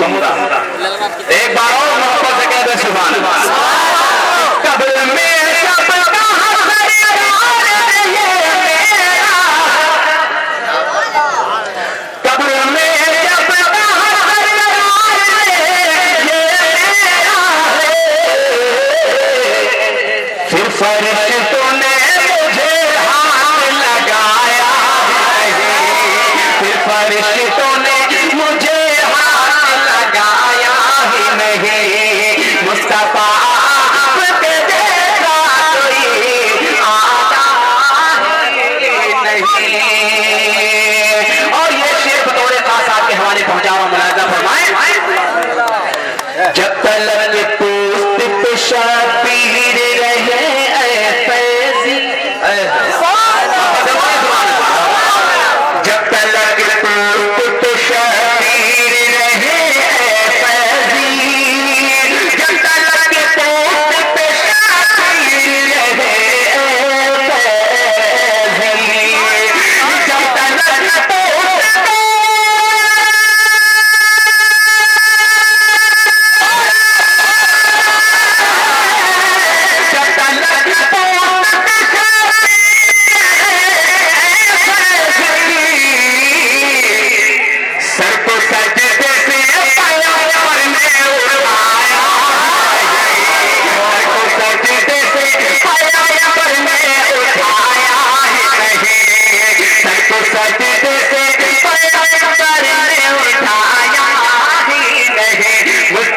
कहूँगा एक बार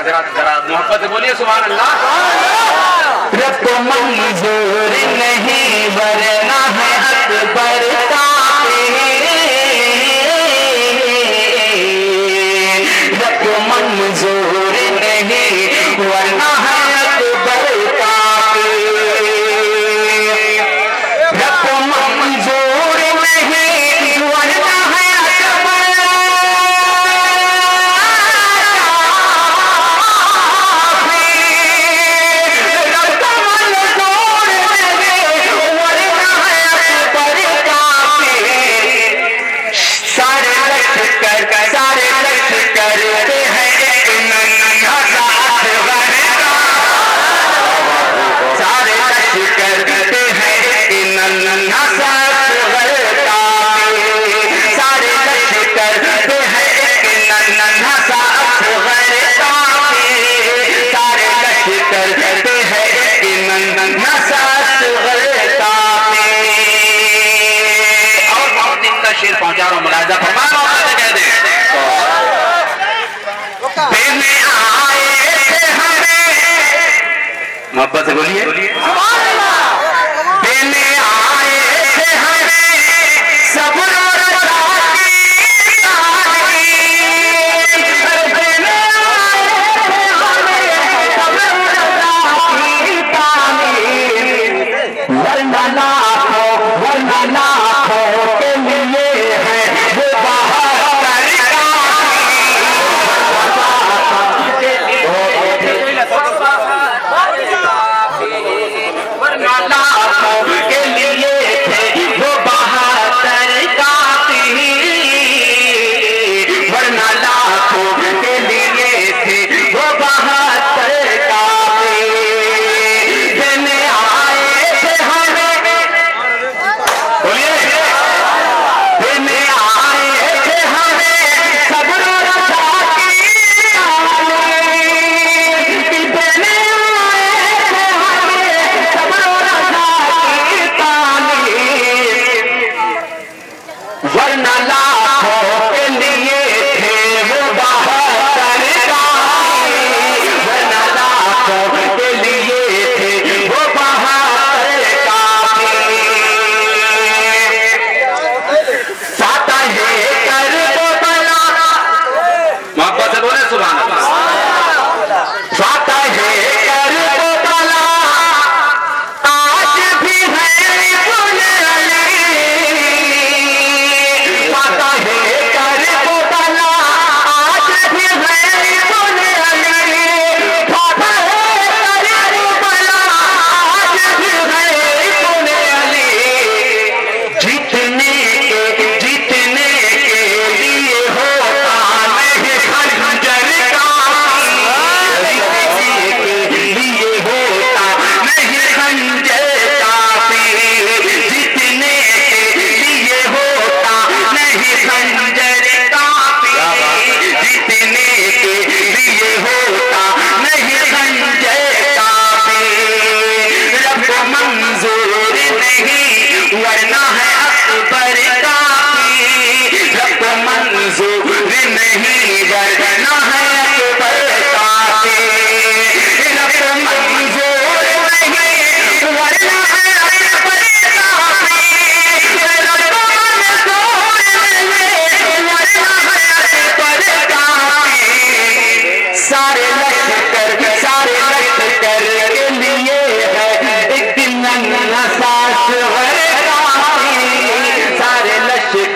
हजरात जरा मोहब्बत बोलिए सुबह अल्लाह। मोहब्बत से बोलिए। बेने आ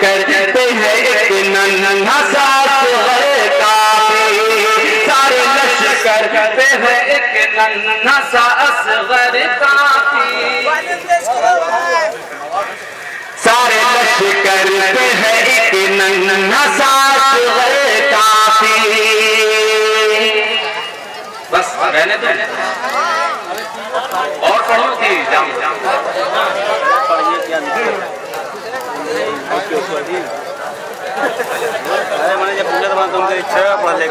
करते हैं एक नन्हा सा साथ का सारे लश्कर करते हैं एक नन्हा सा असगर सारे लश्कर करते हैं एक नन्हा सा असगर काफ़ी। बस रहने दो। अरे मैंने जब पूछा था तो उनका इच्छा पढ़ा